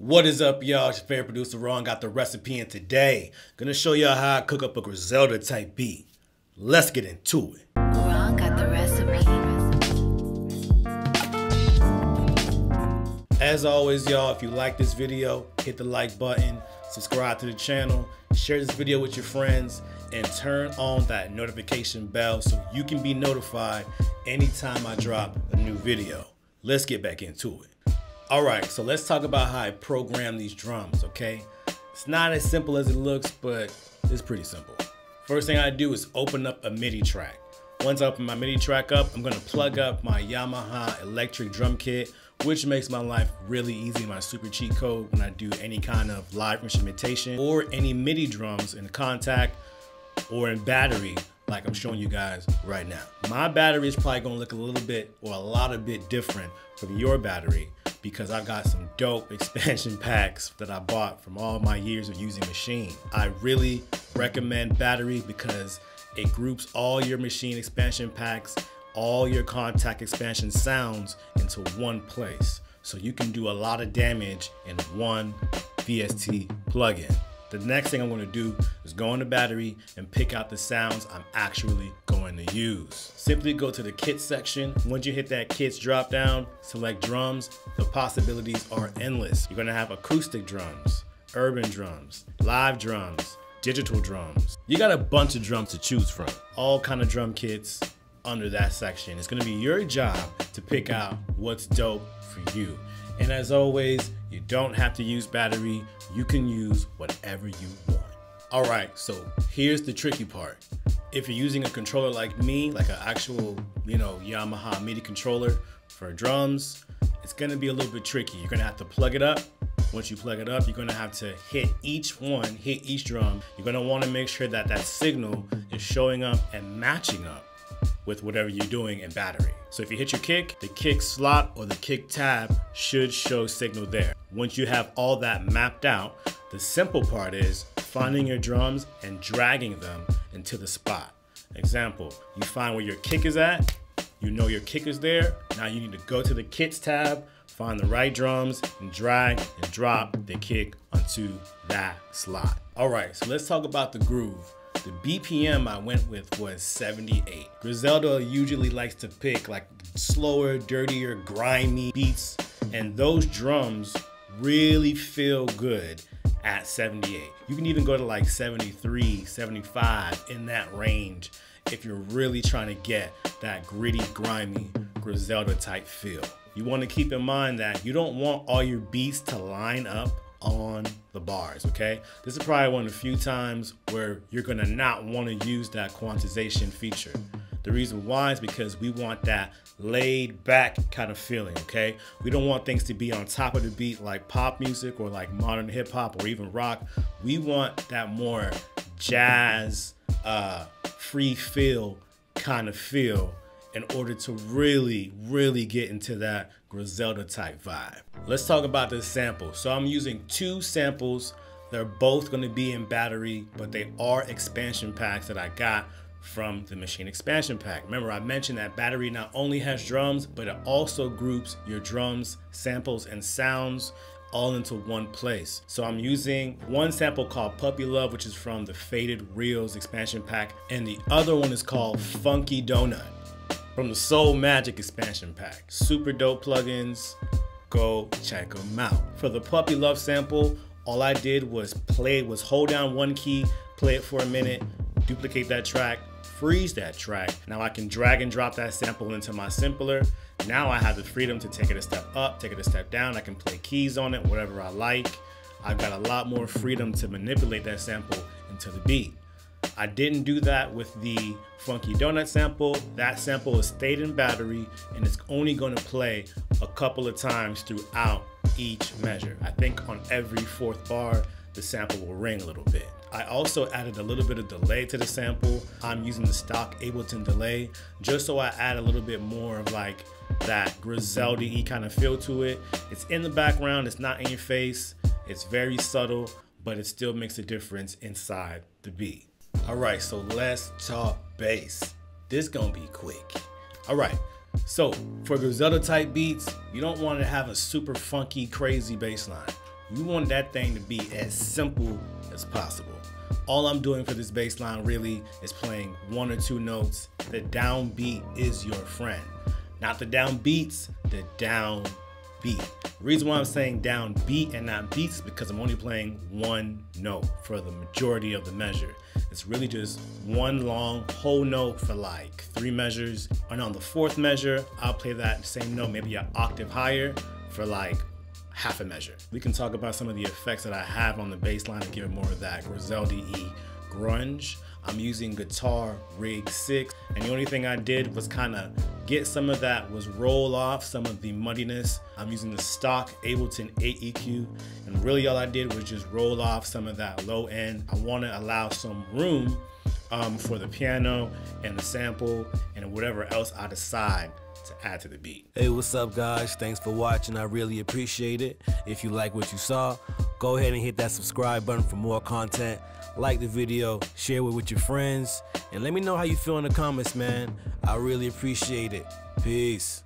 What is up, y'all? It's your favorite producer Ron got the recipe, and today gonna show y'all how I cook up a Griselda type beat. Let's get into it. Ron got the recipe. As always, y'all, if you like this video, hit the like button, subscribe to the channel, share this video with your friends, and turn on that notification bell so you can be notified anytime I drop a new video. Let's get back into it. All right, so let's talk about how I program these drums, okay? It's not as simple as it looks, but it's pretty simple. First thing I do is open up a MIDI track. Once I open my MIDI track up, I'm gonna plug up my Yamaha electric drum kit, which makes my life really easy, my super cheat code when I do any kind of live instrumentation or any MIDI drums in Kontakt or in battery like I'm showing you guys right now. My battery is probably gonna look a little bit or a lot of bit different from your battery because I've got some dope expansion packs that I bought from all my years of using Maschine. I really recommend battery because it groups all your Maschine expansion packs, all your Kontakt expansion sounds into one place. So you can do a lot of damage in one VST plugin. The next thing I'm gonna do is go on the battery and pick out the sounds I'm actually going to use. Simply go to the kit section. Once you hit that kits drop down, select drums. The possibilities are endless. You're gonna have acoustic drums, urban drums, live drums, digital drums. You got a bunch of drums to choose from. All kind of drum kits under that section. It's gonna be your job to pick out what's dope for you. And as always, you don't have to use battery. You can use whatever you want. All right, so here's the tricky part. If you're using a controller like me, like an actual, you know, Yamaha MIDI controller for drums, it's gonna be a little bit tricky. You're gonna have to plug it up. Once you plug it up, you're gonna have to hit each one, hit each drum. You're gonna wanna make sure that that signal is showing up and matching up with whatever you're doing in battery. So if you hit your kick, the kick slot or the kick tab should show signal there. Once you have all that mapped out, the simple part is finding your drums and dragging them into the spot. Example, you find where your kick is at, you know your kick is there, now you need to go to the kits tab, find the right drums, and drag and drop the kick onto that slot. All right, so let's talk about the groove. The BPM I went with was 78. Griselda usually likes to pick like slower, dirtier, grimy beats, and those drums really feel good at 78. You can even go to like 73, 75 in that range if you're really trying to get that gritty, grimy Griselda type feel. You want to keep in mind that you don't want all your beats to line up on the bars, okay? This is probably one of the few times where you're gonna not wanna use that quantization feature. The reason why is because we want that laid back kind of feeling, okay? We don't want things to be on top of the beat like pop music or like modern hip hop or even rock. We want that more jazz, uh, free feel kind of feel in order to really, really get into that Griselda type vibe. Let's talk about this sample. So I'm using two samples. They're both gonna be in battery, but they are expansion packs that I got from the Maschine expansion pack. Remember, I mentioned that battery not only has drums, but it also groups your drums, samples, and sounds all into one place. So I'm using one sample called Puppy Love, which is from the Faded Reels expansion pack, and the other one is called Funky Donut from the Soul Magic expansion pack. Super dope plugins. Go check them out. For the Puppy Love sample, all I did was play, was hold down one key, play it for a minute, duplicate that track, freeze that track. Now I can drag and drop that sample into my simpler. Now I have the freedom to take it a step up, take it a step down. I can play keys on it, whatever I like. I've got a lot more freedom to manipulate that sample into the beat. I didn't do that with the Funky Donut sample. That sample is stayed in battery and it's only gonna play a couple of times throughout each measure. I think on every fourth bar, the sample will ring a little bit. I also added a little bit of delay to the sample. I'm using the stock Ableton delay just so I add a little bit more of like that Griselda-y kind of feel to it. It's in the background, it's not in your face. It's very subtle, but it still makes a difference inside the beat. All right, so let's talk bass. This gonna be quick. All right, so for Griselda type beats, you don't want to have a super funky, crazy bass line. You want that thing to be as simple as possible. All I'm doing for this bass line really is playing one or two notes. The downbeat is your friend. Not the downbeats, the down The reason why I'm saying down beat and not beats is because I'm only playing one note for the majority of the measure. It's really just one long whole note for like three measures. And on the fourth measure, I'll play that same note, maybe an octave higher for like half a measure. We can talk about some of the effects that I have on the bass line to give it more of that Griselda E grunge. I'm using guitar rig 6 and the only thing I did was kind of get some of that was roll off some of the muddiness. I'm using the stock Ableton 8 EQ and really all I did was just roll off some of that low end. I want to allow some room um, for the piano and the sample and whatever else I decide to add to the beat. Hey, what's up, guys? Thanks for watching. I really appreciate it. If you like what you saw, go ahead and hit that subscribe button for more content. Like the video, share it with your friends, and let me know how you feel in the comments, man. I really appreciate it. Peace.